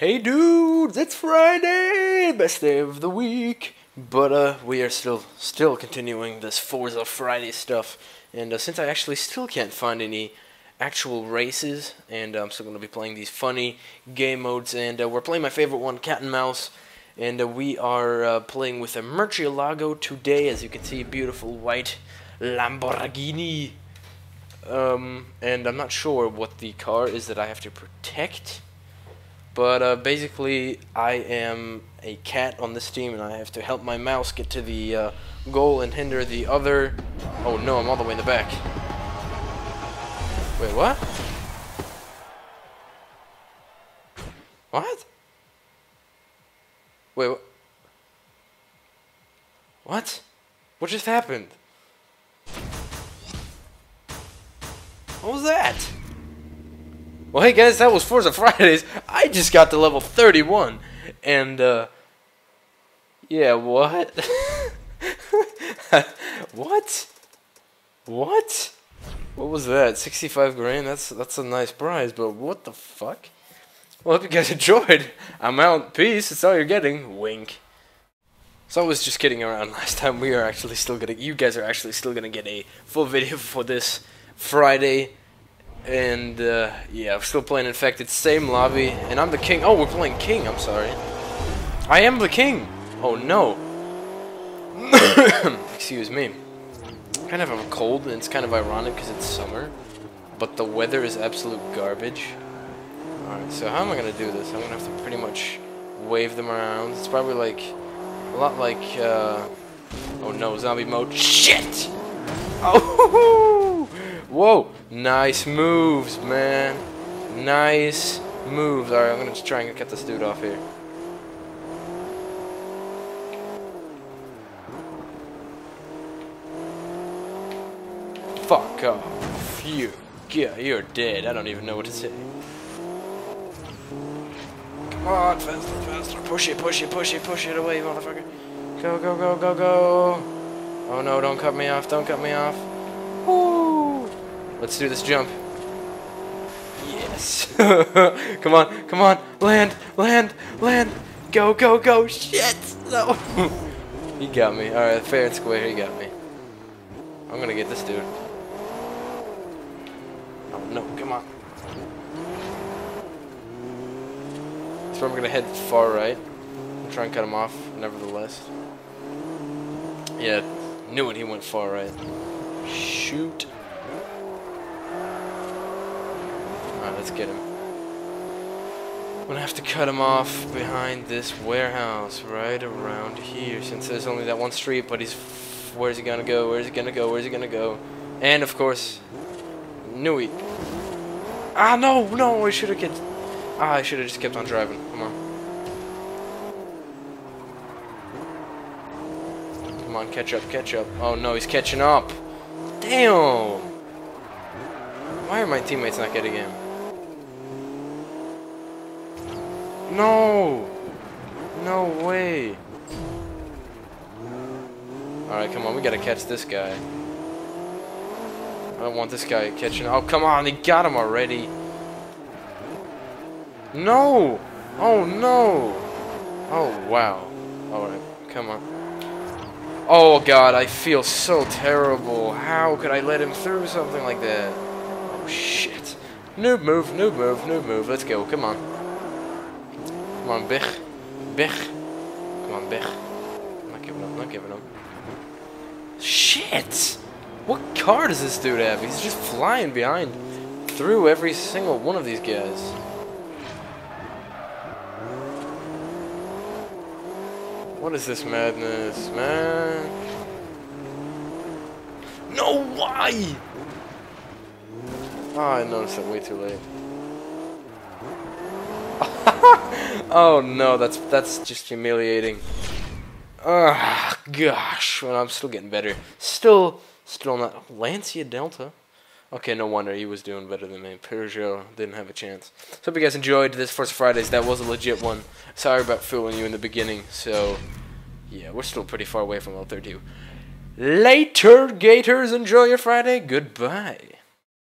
Hey dudes, it's Friday, best day of the week. But uh, we are still still continuing this Forza Friday stuff, and uh, since I actually still can't find any actual races, and uh, I'm still going to be playing these funny game modes, and uh, we're playing my favorite one, Cat and Mouse, and uh, we are uh, playing with a Murcielago today, as you can see, beautiful white Lamborghini. Um, and I'm not sure what the car is that I have to protect. But uh, basically, I am a cat on this team, and I have to help my mouse get to the uh, goal and hinder the other. Oh no, I'm all the way in the back. Wait, what? What? Wait, what? What? What just happened? What was that? Well, hey guys, that was Forza Fridays. I just got to level 31. And, uh, yeah, what? what? What? What was that? 65 grand? That's, that's a nice prize, but what the fuck? Well, hope you guys enjoyed. I'm out. Peace. That's all you're getting. Wink. So I was just kidding around last time. We are actually still gonna, you guys are actually still gonna get a full video for this Friday. And, uh, yeah, I'm still playing Infected, same lobby, and I'm the king. Oh, we're playing king, I'm sorry. I am the king! Oh, no. Excuse me. I kind of have a cold, and it's kind of ironic because it's summer, but the weather is absolute garbage. Alright, so how am I going to do this? I'm going to have to pretty much wave them around. It's probably like, a lot like, uh, oh no, zombie mode. Shit! Oh, whoa! Nice moves, man. Nice moves. Alright, I'm gonna just try and get this dude off here. Fuck off. You. Yeah, you're dead. I don't even know what to say. Come on, faster, faster. Push it, push it, push it, push it away, motherfucker. Go, go, go, go, go. Oh no, don't cut me off, don't cut me off. Let's do this jump. Yes. come on, come on. Land, land, land. Go, go, go. Shit. No. he got me. Alright, fair and square, he got me. I'm gonna get this dude. Oh no, come on. So I'm gonna head far right. and try and cut him off, nevertheless. Yeah, knew it, he went far right. Shoot. Alright, let's get him. I'm gonna have to cut him off behind this warehouse right around here since there's only that one street, but he's... Where's he gonna go? Where's he gonna go? Where's he gonna go? And, of course, Nui. Ah, no, no, I should have kept... Ah, I should have just kept on driving. Come on. Come on, catch up, catch up. Oh no, he's catching up. Damn! Why are my teammates not getting him? No! No way! Alright, come on, we gotta catch this guy. I don't want this guy catching. Oh, come on, he got him already. No! Oh, no! Oh, wow. Alright, come on. Oh, God, I feel so terrible. How could I let him through something like that? Oh, shit. Noob move, noob move, noob move. Let's go, come on. Come on, Bich. Bich. Come on, Bich. I'm not giving up, not giving up. Shit! What car does this dude have? He's just flying behind through every single one of these guys. What is this madness, man? No, why? Oh, I noticed it way too late. Oh no, that's that's just humiliating. Ah, gosh. Well, I'm still getting better. Still, still not. Lancia Delta. Okay, no wonder he was doing better than me. Peugeot didn't have a chance. So hope you guys enjoyed this Forza Fridays. That was a legit one. Sorry about fooling you in the beginning. So, yeah, we're still pretty far away from level 32. Later, Gators. Enjoy your Friday. Goodbye.